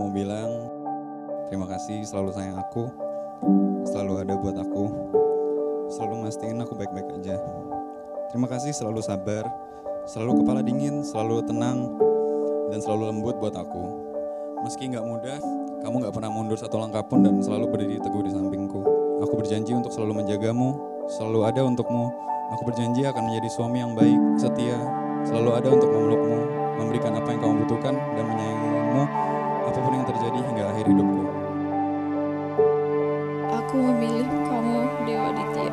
mau bilang terima kasih selalu sayang aku, selalu ada buat aku, selalu mastiin aku baik-baik aja. Terima kasih selalu sabar, selalu kepala dingin, selalu tenang, dan selalu lembut buat aku. Meski nggak mudah, kamu nggak pernah mundur satu langkah pun dan selalu berdiri teguh di sampingku. Aku berjanji untuk selalu menjagamu, selalu ada untukmu. Aku berjanji akan menjadi suami yang baik, setia, selalu ada untuk memelukmu, memberikan apa yang kamu butuhkan, dan menyayangimu apa pun yang terjadi hingga akhir hidupku. Aku memilih kamu, Dewa Ditya,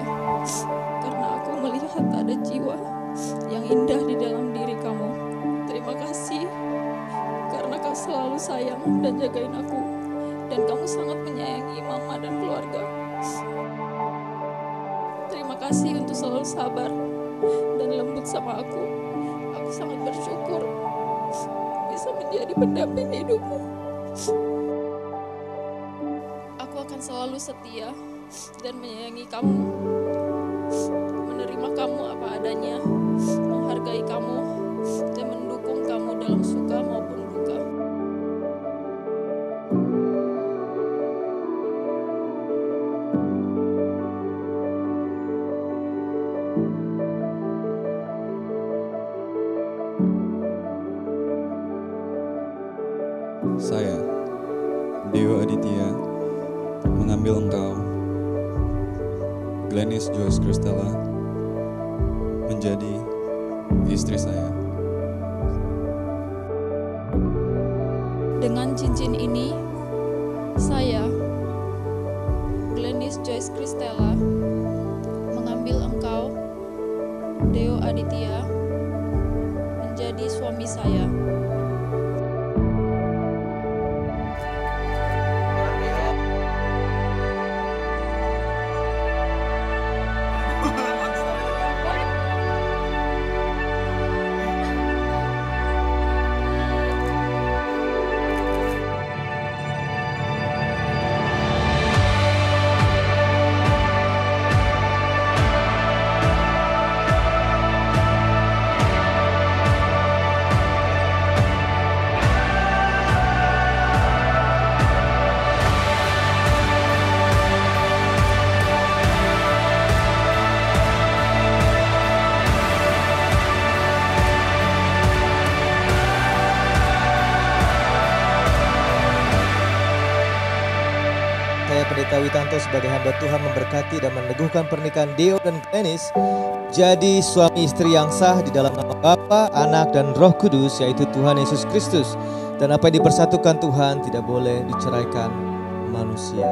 karena aku melihat ada jiwa yang indah di dalam diri kamu. Terima kasih, karena kau selalu sayang dan jagain aku, dan kamu sangat menyayangi mama dan keluarga. Terima kasih untuk selalu sabar dan lembut sama aku. Aku sangat bersyukur bisa menjadi pendamping hidupmu. Aku akan selalu setia dan menyayangi kamu, menerima kamu apa adanya, menghargai kamu, dan mendukung kamu dalam suka Saya, Dewa Aditya, mengambil engkau, Glenis Joyce Christella, menjadi istri saya. Dengan cincin ini, saya, Glenis Joyce Christella, mengambil engkau, Deo Aditya, menjadi suami. Saya Pendeta Witanto sebagai hamba Tuhan memberkati dan meneguhkan pernikahan Deo dan Glenis jadi suami istri yang sah di dalam nama Bapa, Anak dan Roh Kudus yaitu Tuhan Yesus Kristus. Dan apa yang dipersatukan Tuhan tidak boleh diceraikan manusia.